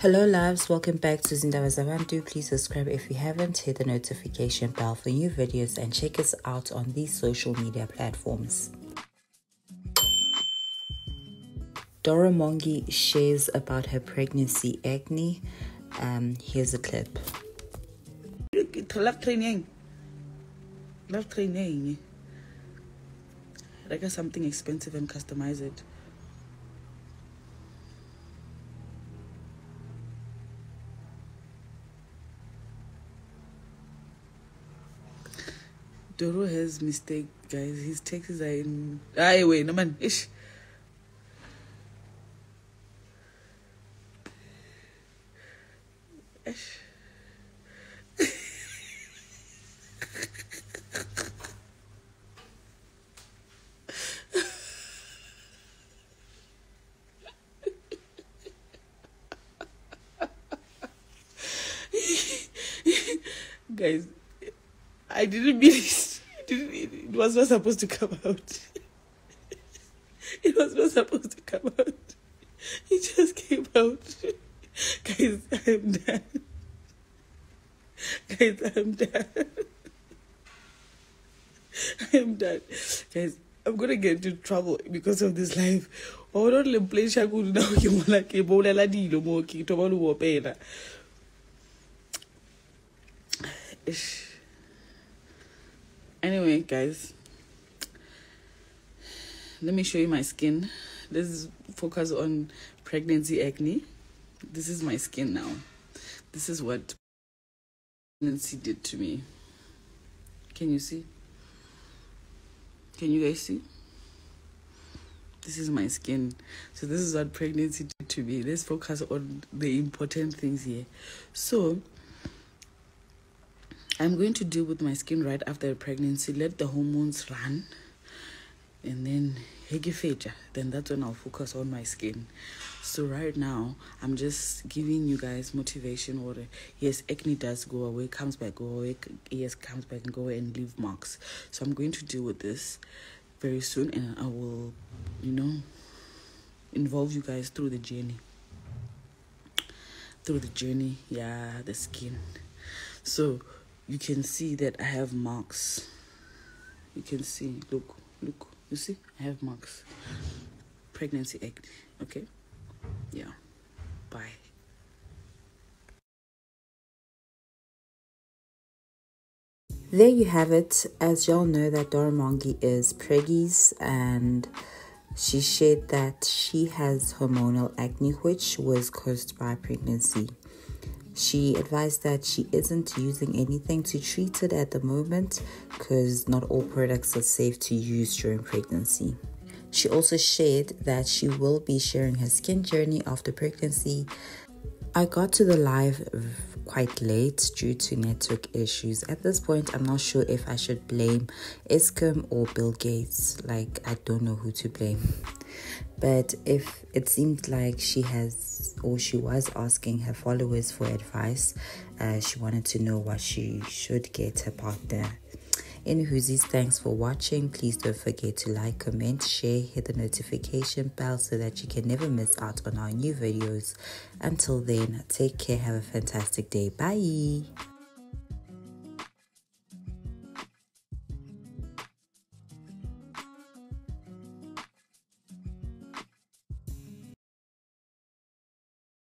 Hello, loves. Welcome back to Zabantu. Please subscribe if you haven't. Hit the notification bell for new videos and check us out on these social media platforms. Doro Mongy shares about her pregnancy acne. Um, here's a clip. Love training. Love training. Like something expensive and customize Doro has mistake, guys. His texts are in. Ah, wait, no man. Ish. Ish. guys, I didn't mean it. It was not supposed to come out. it was not supposed to come out. It just came out. Guys, I'm done. Guys, I'm done. I'm done. Guys, I'm gonna get into trouble because of this life. Why don't le play shaku now ke mola ke bolela dilo mo ke to ba lo opela. Anyway, guys, let me show you my skin. Let's focus on pregnancy acne. This is my skin now. This is what pregnancy did to me. Can you see? Can you guys see? This is my skin. So this is what pregnancy did to me. Let's focus on the important things here. So I'm going to deal with my skin right after pregnancy. Let the hormones run. And then hegifeja. Then that's when I'll focus on my skin. So right now, I'm just giving you guys motivation Or Yes, acne does go away, comes back, go away. Yes, comes back and go away and leave marks. So I'm going to deal with this very soon, and I will, you know, involve you guys through the journey. Through the journey, yeah, the skin. So you can see that I have marks. You can see, look, look, you see, I have marks. Pregnancy acne, okay? Yeah. Bye. There you have it. As y'all know that Doro Mongy is preggies and she shared that she has hormonal acne which was caused by pregnancy. She advised that she isn't using anything to treat it at the moment because not all products are safe to use during pregnancy. She also shared that she will be sharing her skin journey after pregnancy. I got to the live quite late due to network issues. At this point, I'm not sure if I should blame Eskom or Bill Gates. Like, I don't know who to blame. But if it seemed like she has or she was asking her followers for advice, uh, she wanted to know what she should get her partner. Anywhoosies, thanks for watching. Please don't forget to like, comment, share, hit the notification bell so that you can never miss out on our new videos. Until then, take care. Have a fantastic day. Bye.